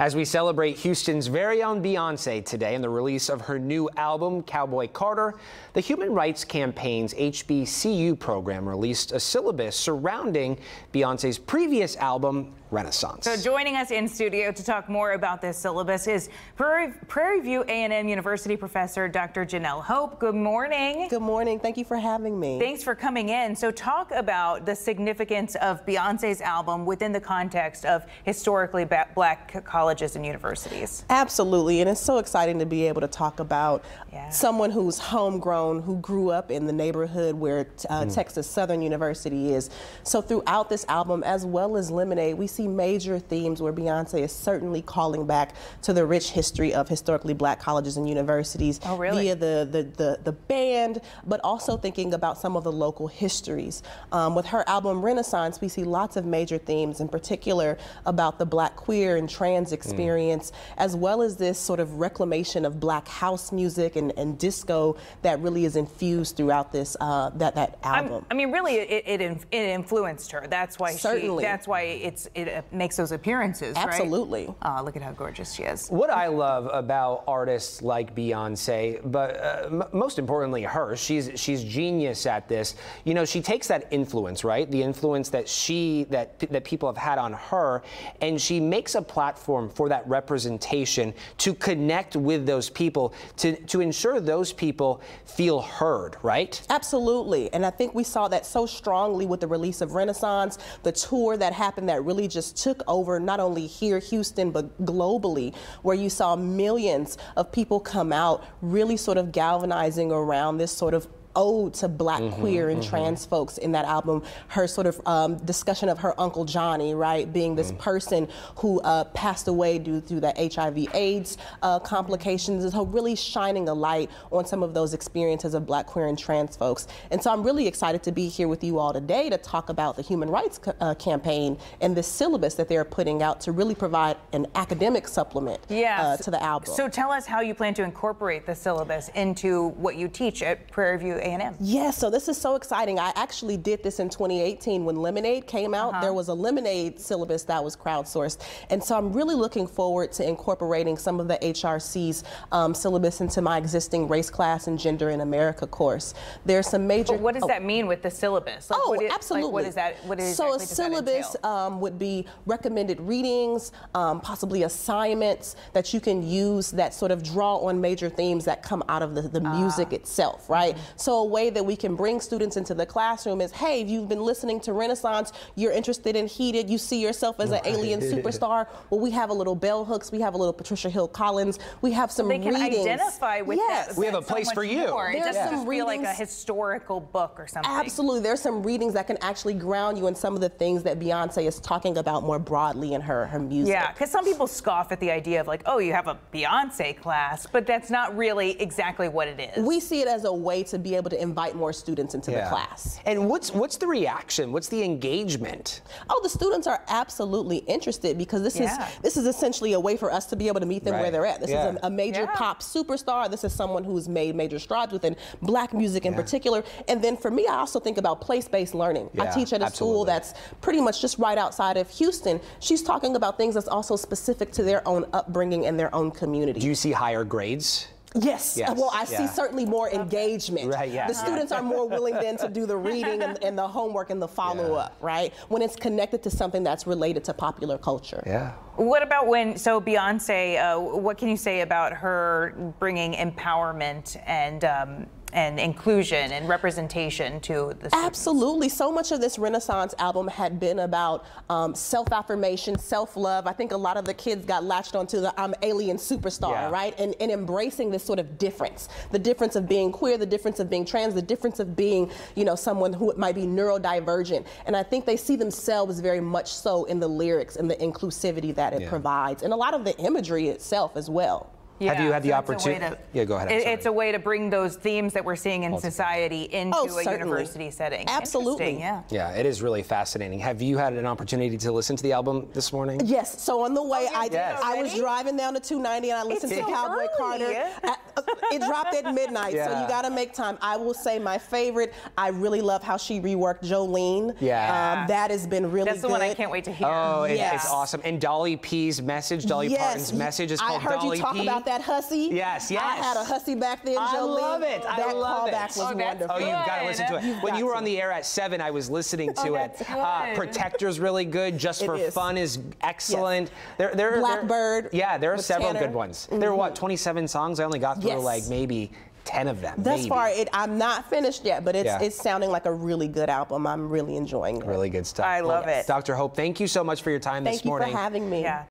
As we celebrate Houston's very own Beyonce today and the release of her new album, Cowboy Carter, the Human Rights Campaign's HBCU program released a syllabus surrounding Beyonce's previous album, Renaissance. So joining us in studio to talk more about this syllabus is Prairie, Prairie View A&M University professor Dr. Jeanelle Hope. Good morning. Good morning. Thank you for having me. Thanks for coming in. So talk about the significance of Beyonce's album within the context of historically black colleges and universities. Absolutely. And it's so exciting to be able to talk about yeah. someone who's homegrown, who grew up in the neighborhood where uh, mm. Texas Southern University is. So throughout this album, as well as Lemonade, we see see major themes where Beyonce is certainly calling back to the rich history of historically black colleges and universities oh, really? via the, the, the, the, band, but also thinking about some of the local histories. Um, with her album Renaissance, we see lots of major themes, in particular about the black queer and trans mm. experience, mm. as well as this sort of reclamation of black house music and, and disco that really is infused throughout this uh, that that album. I'm, i mean, really, it, it, it, influenced her. That's why certainly. She, that's why it's it makes those appearances, Absolutely. right? Uh, look at how gorgeous she is. What I love about artists like Beyonce, but uh, most importantly her, she's she's genius at this. You know, she takes that influence, right? The influence that she that that people have had on her, and she makes a platform for that representation to connect with those people to to ensure those people feel heard, right? Absolutely, and I think we saw that so strongly with the release of Renaissance, the tour that happened that really just just took over not only here, Houston, but globally, where you saw millions of people come out really sort of galvanizing around this sort of ode to black, mm-hmm, queer, and mm-hmm. trans folks in that album. Her sort of um, discussion of her uncle Johnny, right, being this mm person who uh, passed away due to the HIV/AIDS uh, complications, is really shining a light on some of those experiences of black, queer, and trans folks. And so I'm really excited to be here with you all today to talk about the Human Rights co- uh, Campaign and the syllabus that they're putting out to really provide an academic supplement yes. Uh, to the album. So tell us how you plan to incorporate the syllabus into what you teach at Prairie View a&M. Yes, so this is so exciting. I actually did this in 2018 when Lemonade came out. Uh-huh. There was a Lemonade syllabus that was crowdsourced. And so I'm really looking forward to incorporating some of the HRC's um, syllabus into my existing race, class, and gender in America course. There's some major. But what does oh, that mean with the syllabus? Like, oh, absolutely. Like, what is that? What is so a syllabus um, would be recommended readings, um, possibly assignments that you can use that sort of draw on major themes that come out of the, the music uh, itself, right? Mm-hmm. So a way that we can bring students into the classroom is, hey, if you've been listening to Renaissance, you're interested in Heated, you see yourself as an alien superstar. Well, we have a little bell hooks, we have a little Patricia Hill Collins, we have some they can readings. identify with yes. that. We have a place so for you. More. There's it some readings, like a historical book or something. Absolutely. There's some readings that can actually ground you in some of the things that Beyonce is talking about more broadly in her, her music. Yeah, because some people scoff at the idea of like, oh, you have a Beyonce class, but that's not really exactly what it is. We see it as a way to be able to invite more students into yeah. the class. And what's what's the reaction? What's the engagement? Oh, the students are absolutely interested because this yeah. is this is essentially a way for us to be able to meet them right. where they're at. This yeah. is a, a major pop superstar. This is someone who's made major strides within black music in particular. And then for me, I also think about place-based learning. I teach at a absolutely. school that's pretty much just right outside of Houston. She's talking about things that's also specific to their own upbringing and their own community. Do you see higher grades? Yes. yes. Well, I yeah. see certainly more engagement. Right, yeah. The students are more willing then to do the reading and, and the homework and the follow up, yeah. right? When it's connected to something that's related to popular culture. Yeah. What about when, so Beyonce, uh, what can you say about her bringing empowerment and um, and inclusion and representation to the students. Absolutely. So much of this Renaissance album had been about um, self-affirmation, self-love. I think a lot of the kids got latched onto the I'm alien superstar, yeah. right? And, and embracing this sort of difference. The difference of being queer, the difference of being trans, the difference of being, you know, someone who might be neurodivergent. And I think they see themselves very much so in the lyrics and the inclusivity that it yeah. provides. And a lot of the imagery itself as well. Have you had the so it's a way opportunity? to- Yeah, go ahead. It- it's a way to bring those themes that we're seeing in society into Oh, a certainly. university setting. Absolutely. Yeah. Yeah, it is really fascinating. Have you had an opportunity to listen to the album this morning? Yes. So on the way, oh, you I did Yes. I was driving down to 290 and I listened It's to so Cowboy early. Carter. At- it dropped at midnight, so you got to make time. I will say my favorite. I really love how she reworked Jolene. Yeah. Um, that has been really That's the good. one I can't wait to hear. Oh, it- Yes. it's awesome. And Dolly P's message, Dolly yes. Parton's message is I called heard Dolly you talk P. about that hussy. Yes, yes. I had a hussy back then, I Jolene. love it. I that love it. callback was Oh, that's wonderful. Oh, you've got to listen to it. You've when you were on the air at seven, I was listening to Oh, it. that's Uh. Protector's really good. Just It for is. fun is excellent. There, there, there- Blackbird yeah, there are several Tanner. good ones. There were what, 27 songs? I only got through Yes. like maybe 10 of them. Thus maybe. far, it, I'm not finished yet, but it's Yeah. it's sounding like a really good album. I'm really enjoying it. Really good stuff. I love it. Dr. Hope, thank you so much for your time Thank this you morning. for having me. Yeah.